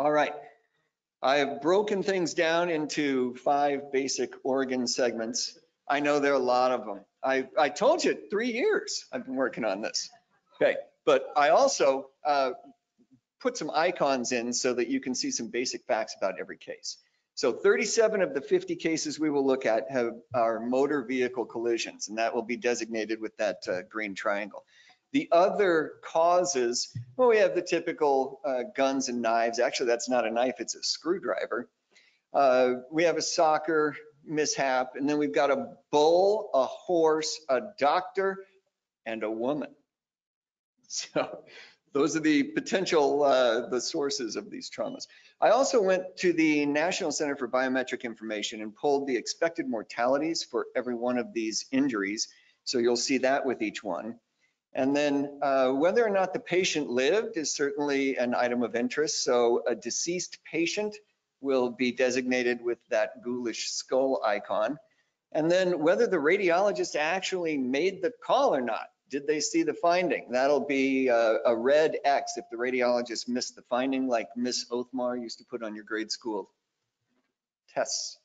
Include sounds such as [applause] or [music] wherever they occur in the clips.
All right. I have broken things down into five basic organ segments. I know there are a lot of them. I, I told you three years I've been working on this. Okay, but I also uh, put some icons in so that you can see some basic facts about every case. So 37 of the 50 cases we will look at have are motor vehicle collisions, and that will be designated with that uh, green triangle. The other causes, well, we have the typical uh, guns and knives. Actually, that's not a knife, it's a screwdriver. Uh, we have a soccer mishap, and then we've got a bull, a horse, a doctor, and a woman. [laughs] So those are the potential, uh, the sources of these traumas. I also went to the National Center for Biometric Information and pulled the expected mortalities for every one of these injuries. So you'll see that with each one. And then uh, whether or not the patient lived is certainly an item of interest. So a deceased patient will be designated with that ghoulish skull icon. And then whether the radiologist actually made the call or not. Did they see the finding? That'll be a, a red X if the radiologist missed the finding, like Miss Othmar used to put on your grade school tests.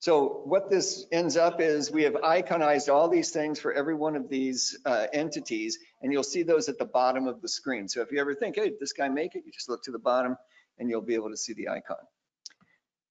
So what this ends up is we have iconized all these things for every one of these uh, entities, and you'll see those at the bottom of the screen. So if you ever think, hey, did this guy make it? You just look to the bottom and you'll be able to see the icon.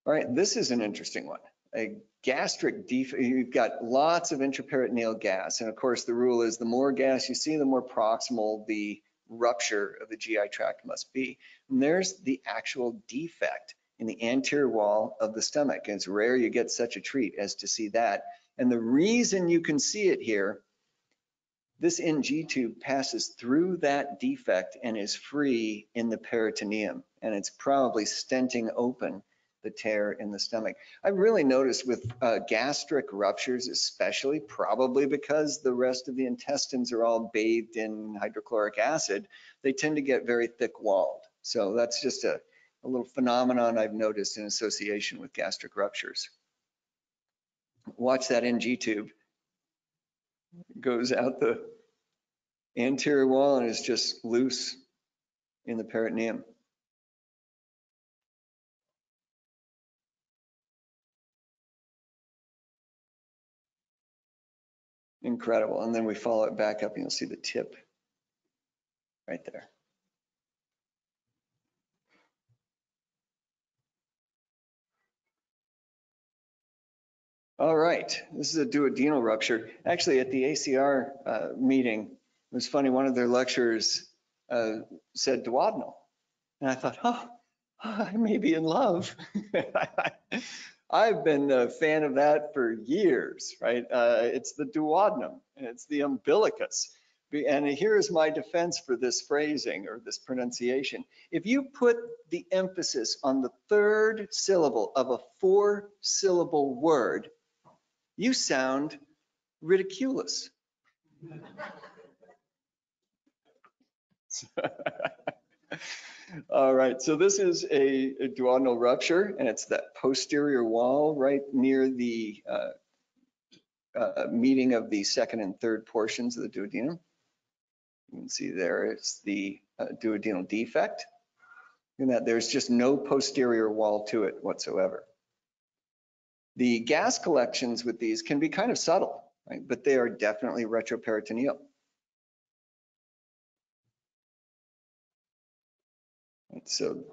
All right, this is an interesting one. A gastric defect, you've got lots of intraperitoneal gas. And of course, the rule is the more gas you see, the more proximal the rupture of the GI tract must be. And there's the actual defect in the anterior wall of the stomach. And it's rare you get such a treat as to see that. And the reason you can see it here, this NG tube passes through that defect and is free in the peritoneum. And it's probably stenting open the tear in the stomach. I've really noticed with uh, gastric ruptures, especially probably because the rest of the intestines are all bathed in hydrochloric acid, they tend to get very thick walled. So that's just a, a little phenomenon I've noticed in association with gastric ruptures. Watch that NG tube. It goes out the anterior wall and is just loose in the peritoneum. Incredible. And then we follow it back up and you'll see the tip right there. All right, this is a duodenal rupture. Actually, at the ACR uh, meeting, it was funny, one of their lecturers uh, said duodenal. And I thought, oh, I may be in love. [laughs] I've been a fan of that for years, right? Uh, it's the duodenum, and it's the umbilicus. And here's my defense for this phrasing or this pronunciation. If you put the emphasis on the third syllable of a four syllable word, you sound ridiculous. [laughs] All right, so this is a, a, duodenal rupture, and it's that posterior wall right near the uh, uh, meeting of the second and third portions of the duodenum. You can see there it's the uh, duodenal defect, and that there's just no posterior wall to it whatsoever. The gas collections with these can be kind of subtle, right? But they are definitely retroperitoneal. So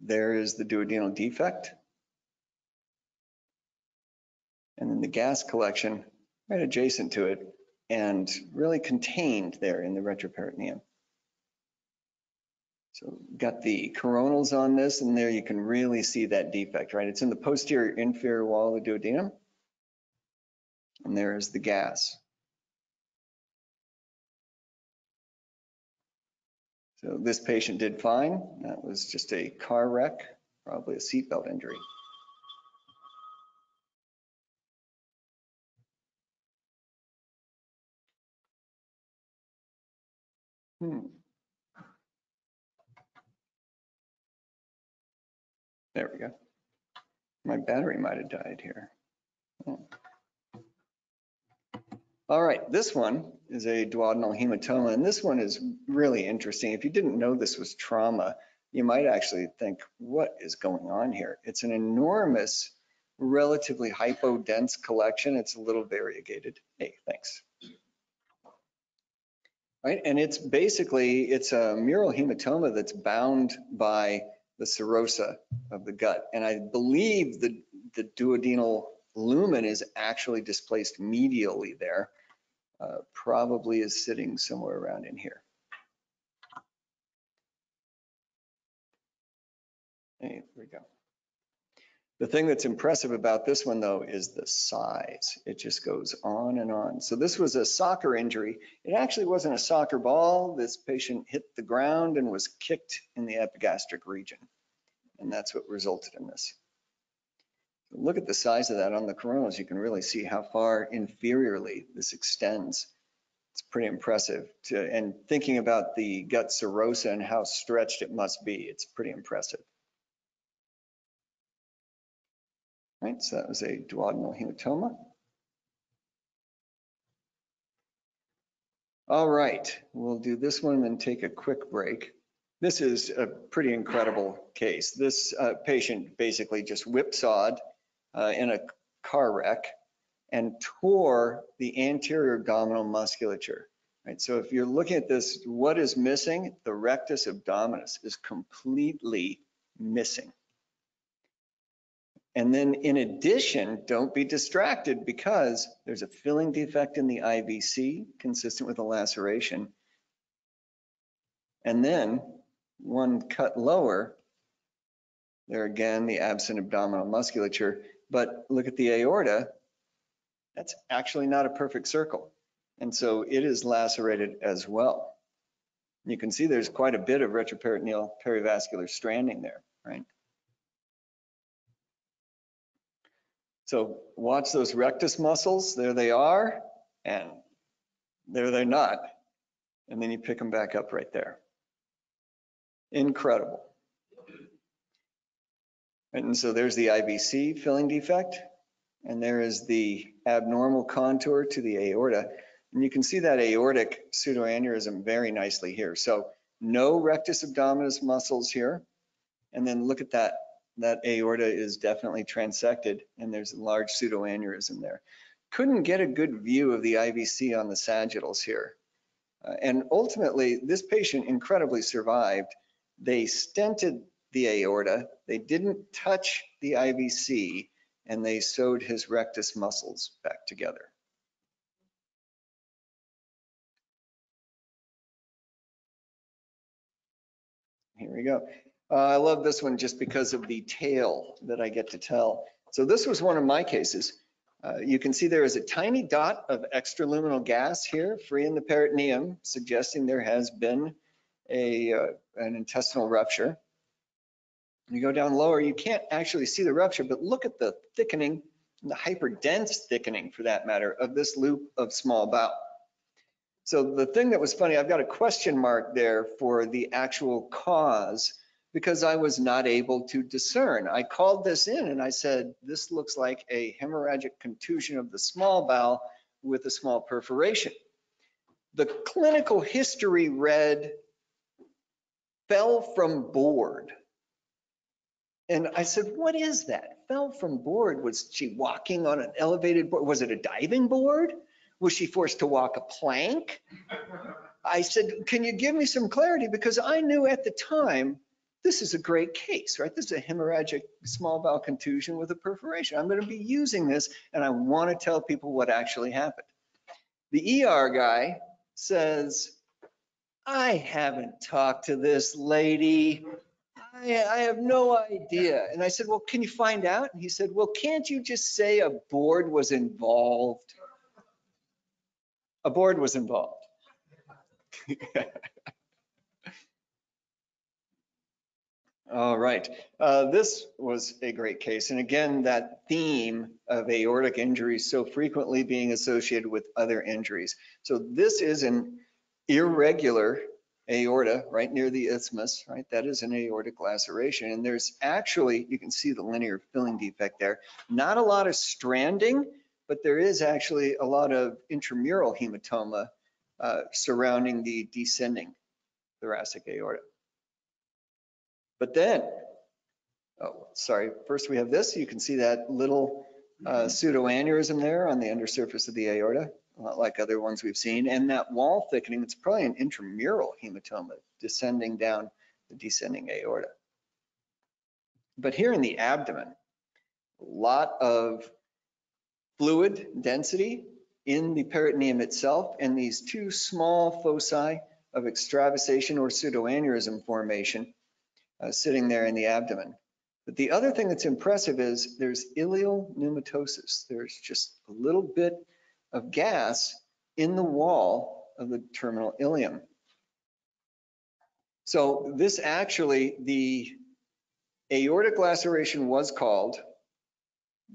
there is the duodenal defect. And then the gas collection right adjacent to it and really contained there in the retroperitoneum. So got the coronals on this and there you can really see that defect, right? It's in the posterior inferior wall of the duodenum. And there is the gas. So this patient did fine. That was just a car wreck, probably a seatbelt injury. Hmm. There we go. My battery might have died here. Oh. All right, this one is a duodenal hematoma, and this one is really interesting. If you didn't know this was trauma, you might actually think, what is going on here? It's an enormous, relatively hypodense collection. It's a little variegated. Hey, thanks. Right, and it's basically, it's a mural hematoma that's bound by the serosa of the gut. And I believe the, the duodenal lumen is actually displaced medially there. Uh, probably is sitting somewhere around in here. Hey, there we go. The thing that's impressive about this one though is the size. It just goes on and on. So this was a soccer injury. It actually wasn't a soccer ball. This patient hit the ground and was kicked in the epigastric region. And that's what resulted in this. Look at the size of that on the coronals. You can really see how far inferiorly this extends. It's pretty impressive. To, and thinking about the gut serosa and how stretched it must be, it's pretty impressive. Right, so that was a duodenal hematoma. All right, we'll do this one and then take a quick break. This is a pretty incredible case. This uh, patient basically just whipsawed uh, in a car wreck and tore the anterior abdominal musculature. Right, so if you're looking at this, what is missing? The rectus abdominis is completely missing. And then in addition, don't be distracted because there's a filling defect in the IVC consistent with a laceration. And then one cut lower, there again, the absent abdominal musculature. But look at the aorta, that's actually not a perfect circle. And so it is lacerated as well. You can see there's quite a bit of retroperitoneal perivascular stranding there, right? So watch those rectus muscles. There they are, and there they're not. And then you pick them back up right there. Incredible. And so there's the IVC filling defect, and there is the abnormal contour to the aorta. And you can see that aortic pseudoaneurysm very nicely here. So no rectus abdominis muscles here. And then look at that that aorta is definitely transected and there's a large pseudoaneurysm there. Couldn't get a good view of the IVC on the sagittals here. Uh, and ultimately, this patient incredibly survived. They stented the aorta, they didn't touch the IVC, and they sewed his rectus muscles back together. Here we go. Uh, I love this one just because of the tale that I get to tell. So this was one of my cases. Uh, you can see there is a tiny dot of extraluminal gas here, free in the peritoneum, suggesting there has been a uh, an intestinal rupture. You go down lower, you can't actually see the rupture, but look at the thickening, the hyperdense thickening for that matter, of this loop of small bowel. So the thing that was funny, I've got a question mark there for the actual cause because I was not able to discern. I called this in and I said, this looks like a hemorrhagic contusion of the small bowel with a small perforation. The clinical history read, fell from board. And I said, what is that? Fell from board. Was she walking on an elevated board? Was it a diving board? Was she forced to walk a plank? I said, can you give me some clarity? Because I knew at the time this is a great case, right? This is a hemorrhagic small bowel contusion with a perforation. I'm going to be using this and I want to tell people what actually happened. The ER guy says, I haven't talked to this lady. I, I, have no idea. And I said, well, can you find out? And he said, well, can't you just say a board was involved? A board was involved. [laughs] All right. Uh, this was a great case. And again, that theme of aortic injuries so frequently being associated with other injuries. So this is an irregular aorta right near the isthmus, right? That is an aortic laceration. And there's actually, you can see the linear filling defect there. Not a lot of stranding, but there is actually a lot of intramural hematoma uh, surrounding the descending thoracic aorta. But then, oh, sorry, first we have this. You can see that little uh, pseudoaneurysm there on the undersurface of the aorta, a lot like other ones we've seen. And that wall thickening, it's probably an intramural hematoma descending down the descending aorta. But here in the abdomen, a lot of fluid density in the peritoneum itself and these two small foci of extravasation or pseudoaneurysm formation uh, sitting there in the abdomen. But the other thing that's impressive is there's ileal pneumatosis. There's just a little bit of gas in the wall of the terminal ileum. So this actually, the aortic laceration was called,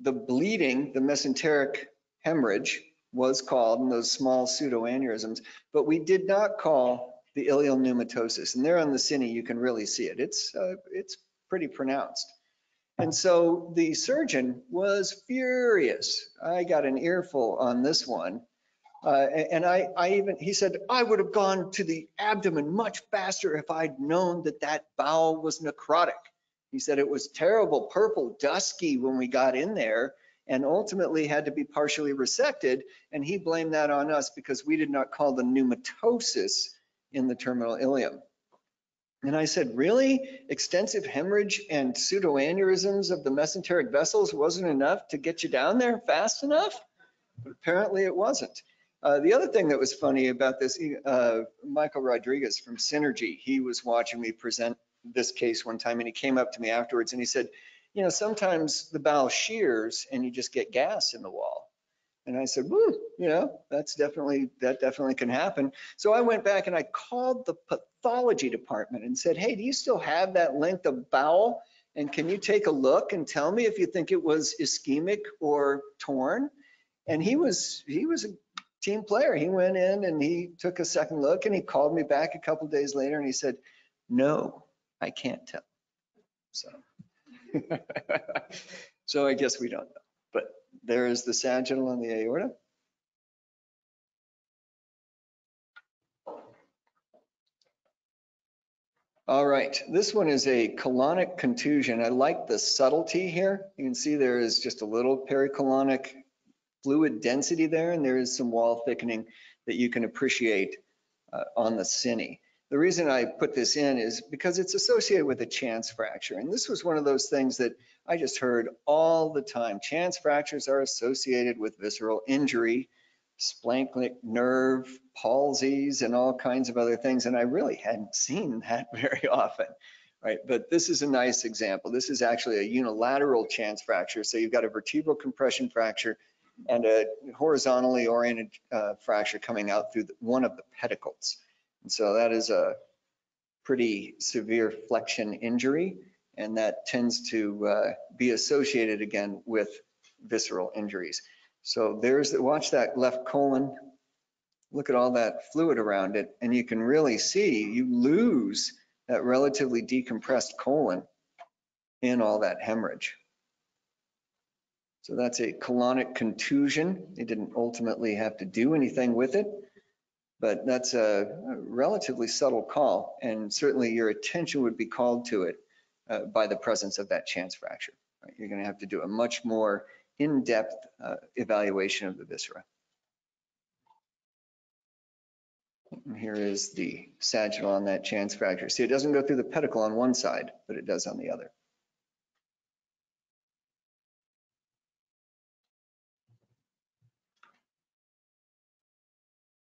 the bleeding, the mesenteric hemorrhage was called, and those small pseudoaneurysms, but we did not call the ileal pneumatosis. And there on the cine, you can really see it. It's, uh, it's pretty pronounced. And so the surgeon was furious. I got an earful on this one. Uh, and I, I even, he said, I would have gone to the abdomen much faster if I'd known that that bowel was necrotic. He said it was terrible, purple, dusky when we got in there and ultimately had to be partially resected. And he blamed that on us because we did not call the pneumatosis in the terminal ileum. And I said, really? Extensive hemorrhage and pseudoaneurysms of the mesenteric vessels wasn't enough to get you down there fast enough? But apparently it wasn't. Uh, the other thing that was funny about this, uh, Michael Rodriguez from Synergy, he was watching me present this case one time and he came up to me afterwards and he said, you know, sometimes the bowel shears and you just get gas in the wall. And I said, Woo, you know, that's definitely, that definitely can happen. So I went back and I called the pathology department and said, hey, do you still have that length of bowel? And can you take a look and tell me if you think it was ischemic or torn? And he was, he was a team player. He went in and he took a second look and he called me back a couple days later and he said, no, I can't tell. So, [laughs] so I guess we don't know. But there is the sagittal and the aorta. All right, this one is a colonic contusion. I like the subtlety here. You can see there is just a little pericolonic fluid density there, and there is some wall thickening that you can appreciate uh, on the cine. The reason I put this in is because it's associated with a chance fracture. And this was one of those things that I just heard all the time. Chance fractures are associated with visceral injury splanchnic nerve palsies and all kinds of other things. And I really hadn't seen that [laughs] very often, right? But this is a nice example. This is actually a unilateral chance fracture. So you've got a vertebral compression fracture and a horizontally oriented uh, fracture coming out through the, one of the pedicles. And so that is a pretty severe flexion injury. And that tends to uh, be associated again with visceral injuries. So there's, the, watch that left colon. Look at all that fluid around it. And you can really see you lose that relatively decompressed colon in all that hemorrhage. So that's a colonic contusion. They didn't ultimately have to do anything with it, but that's a, relatively subtle call. And certainly your attention would be called to it uh, by the presence of that chance fracture. Right? You're gonna have to do a much more in-depth uh, evaluation of the viscera. Here is the sagittal on that chance fracture. See, it doesn't go through the pedicle on one side, but it does on the other.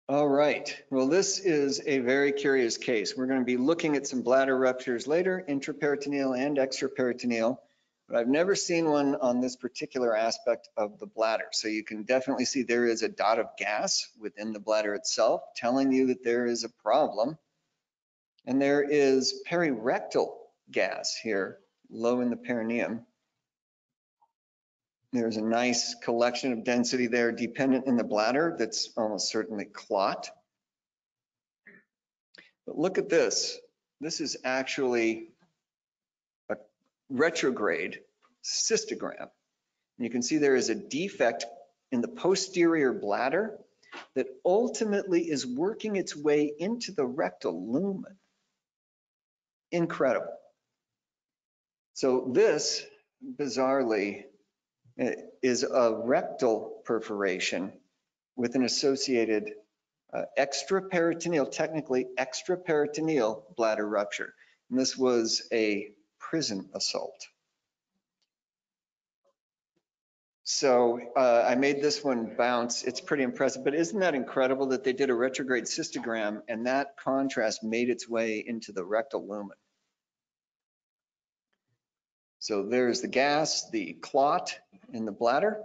All right, well, this is a very curious case. We're going to be looking at some bladder ruptures later, intraperitoneal and extraperitoneal but I've never seen one on this particular aspect of the bladder. So you can definitely see there is a dot of gas within the bladder itself telling you that there is a problem. And there is perirectal gas here, low in the perineum. There's a nice collection of density there dependent in the bladder that's almost certainly clot. But look at this. This is actually a retrograde cystogram. And you can see there is a defect in the posterior bladder that ultimately is working its way into the rectal lumen. Incredible. So this bizarrely is a rectal perforation with an associated uh, extraperitoneal, technically extraperitoneal bladder rupture. And this was a prison assault. So uh, I made this one bounce. It's pretty impressive, but isn't that incredible that they did a retrograde cystogram and that contrast made its way into the rectal lumen? So there's the gas, the clot in the bladder.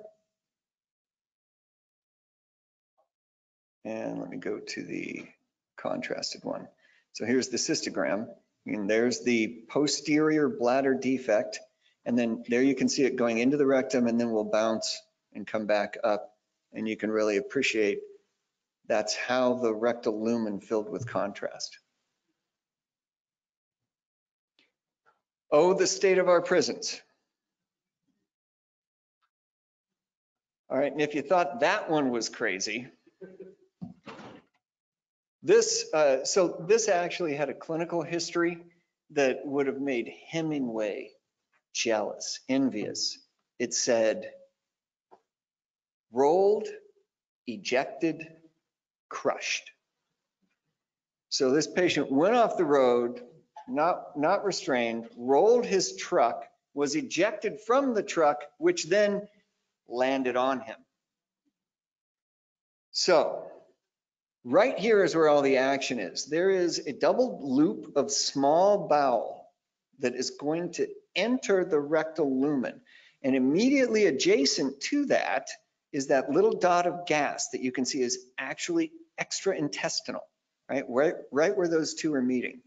And let me go to the contrasted one. So here's the cystogram, and there's the posterior bladder defect. And then there you can see it going into the rectum and then we'll bounce and come back up. And you can really appreciate that's how the rectal lumen filled with contrast. Oh, the state of our prisons. All right, and if you thought that one was crazy, this, uh, so this actually had a clinical history that would have made Hemingway jealous, envious. It said, rolled, ejected, crushed. So this patient went off the road, not, not restrained, rolled his truck, was ejected from the truck, which then landed on him. So right here is where all the action is. There is a double loop of small bowel that is going to enter the rectal lumen. And immediately adjacent to that is that little dot of gas that you can see is actually extraintestinal, right? Right, right where those two are meeting,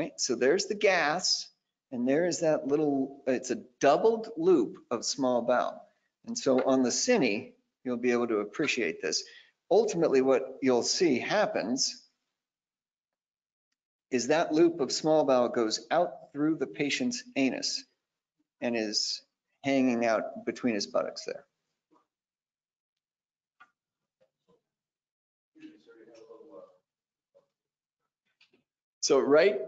right? So there's the gas and there is that little, it's a doubled loop of small bowel. And so on the cine, you'll be able to appreciate this. Ultimately, what you'll see happens is that loop of small bowel goes out through the patient's anus and is hanging out between his buttocks there. So right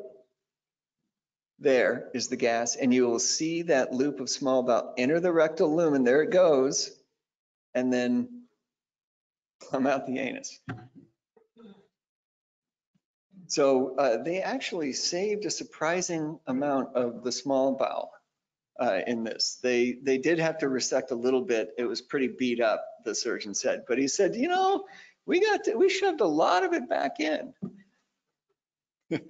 there is the gas and you will see that loop of small bowel enter the rectal lumen. There it goes. And then come out the anus. So uh, they actually saved a surprising amount of the small bowel uh, in this. They they did have to resect a little bit. It was pretty beat up, the surgeon said. But he said, you know, we got to, we shoved a lot of it back in. [laughs]